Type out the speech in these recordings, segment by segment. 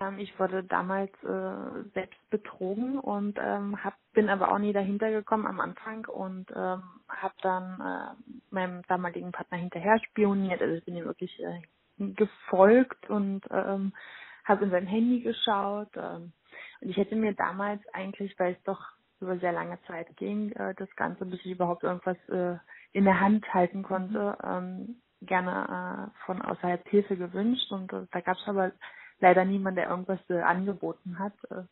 Ähm, ich wurde damals äh, selbst betrogen und ähm, hab, bin aber auch nie dahinter gekommen am Anfang und ähm, habe dann äh, meinem damaligen Partner hinterher spioniert. Also ich bin ihm wirklich äh, gefolgt und ähm, habe in sein Handy geschaut. Ähm, und ich hätte mir damals eigentlich, weil es doch über sehr lange Zeit ging, äh, das Ganze, bis ich überhaupt irgendwas äh, in der Hand halten konnte, ähm, gerne äh, von außerhalb Hilfe gewünscht. Und äh, da gab es aber leider niemand, der irgendwas äh, angeboten hat. Äh.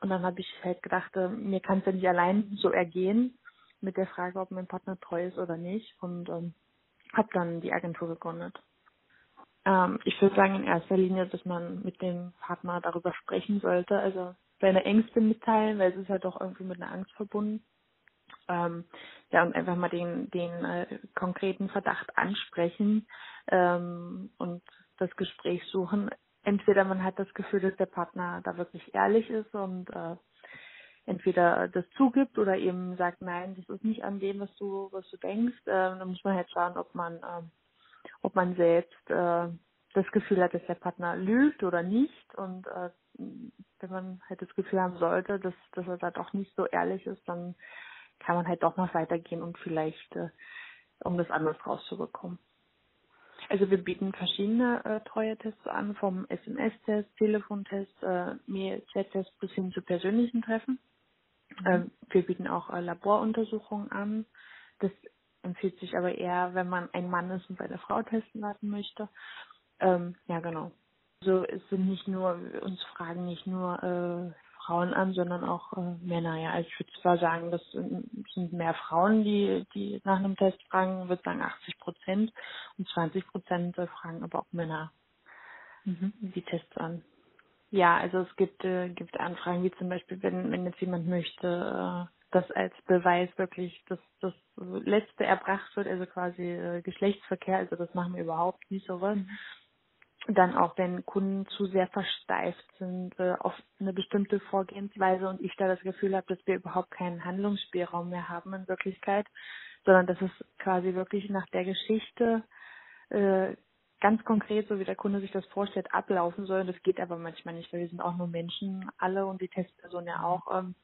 Und dann habe ich halt gedacht, äh, mir kann es ja nicht allein so ergehen mit der Frage, ob mein Partner treu ist oder nicht. Und ähm, habe dann die Agentur gegründet. Ähm, ich würde sagen in erster Linie, dass man mit dem Partner darüber sprechen sollte, also seine Ängste mitteilen, weil es ist ja halt doch irgendwie mit einer Angst verbunden. Ähm, ja, und einfach mal den, den äh, konkreten Verdacht ansprechen ähm, und das Gespräch suchen. Entweder man hat das Gefühl, dass der Partner da wirklich ehrlich ist und äh, entweder das zugibt oder eben sagt, nein, das ist nicht an dem, was du, was du denkst. Äh, dann muss man halt schauen, ob man äh, ob man selbst äh, das Gefühl hat, dass der Partner lügt oder nicht. Und äh, wenn man halt das Gefühl haben sollte, dass, dass er da doch nicht so ehrlich ist, dann kann man halt doch noch weitergehen und vielleicht, äh, um das anders rauszubekommen. Also wir bieten verschiedene äh, Treue-Tests an, vom SMS-Test, Telefontest, äh, Mail-Chat-Test bis hin zu persönlichen Treffen. Mhm. Ähm, wir bieten auch äh, Laboruntersuchungen an. Das empfiehlt sich aber eher, wenn man ein Mann ist und bei der Frau testen lassen möchte. Ähm, ja, genau. Also es sind nicht nur, uns fragen nicht nur äh, Frauen an, sondern auch äh, Männer. Ja, also ich würde zwar sagen, das sind, mehr Frauen, die, die nach einem Test fragen, würde sagen 80 Prozent und 20 Prozent fragen aber auch Männer mhm. die Tests an. Ja, also es gibt, äh, gibt Anfragen, wie zum Beispiel, wenn, wenn jetzt jemand möchte, äh, dass als Beweis wirklich das, das Letzte erbracht wird, also quasi äh, Geschlechtsverkehr, also das machen wir überhaupt nicht sowas. Mhm. Dann auch, wenn Kunden zu sehr versteift sind äh, auf eine bestimmte Vorgehensweise und ich da das Gefühl habe, dass wir überhaupt keinen Handlungsspielraum mehr haben in Wirklichkeit, sondern dass es quasi wirklich nach der Geschichte äh, ganz konkret, so wie der Kunde sich das vorstellt, ablaufen soll. Und das geht aber manchmal nicht, weil wir sind auch nur Menschen, alle und die Testperson ja auch. Ähm,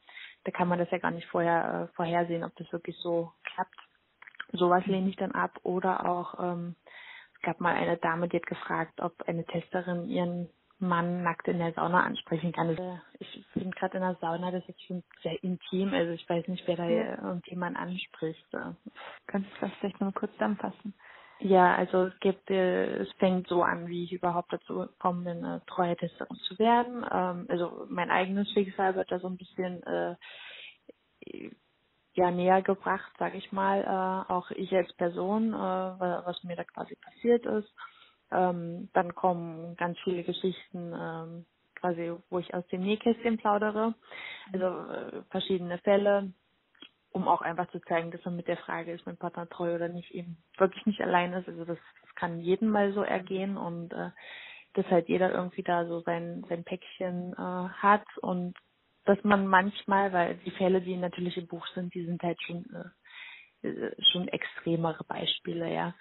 da kann man das ja gar nicht vorher äh, vorhersehen, ob das wirklich so klappt. Sowas lehne ich dann ab. Oder auch, ähm, gab mal eine Dame, die hat gefragt, ob eine Testerin ihren Mann nackt in der Sauna ansprechen kann. Also ich bin gerade in der Sauna, das ist schon sehr intim. Also ich weiß nicht, wer da irgendjemand anspricht. Könntest du das vielleicht nur kurz zusammenfassen? Ja, also es gibt, äh, es fängt so an, wie ich überhaupt dazu gekommen bin, eine treue Testerin zu werden. Ähm, also mein eigenes Schicksal wird da so ein bisschen äh, ja näher gebracht, sag ich mal, äh, auch ich als Person, äh, was mir da quasi passiert ist. Ähm, dann kommen ganz viele Geschichten, ähm, quasi, wo ich aus dem Nähkästchen plaudere. Also äh, verschiedene Fälle, um auch einfach zu zeigen, dass man mit der Frage, ist mein Partner treu oder nicht, eben wirklich nicht allein ist. Also das, das kann jedem mal so ergehen und äh, dass halt jeder irgendwie da so sein, sein Päckchen äh, hat und dass man manchmal, weil die Fälle, die natürlich im Buch sind, die sind halt schon äh, äh schon extremere Beispiele, ja.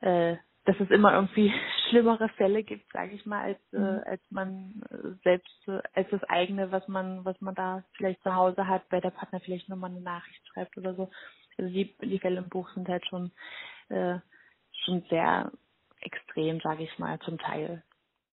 Äh, dass es immer irgendwie schlimmere Fälle gibt, sage ich mal, als äh, mhm. als man äh, selbst äh, als das eigene, was man was man da vielleicht zu Hause hat, bei der Partner vielleicht nochmal eine Nachricht schreibt oder so. Also die die Fälle im Buch sind halt schon äh, schon sehr extrem, sage ich mal, zum Teil.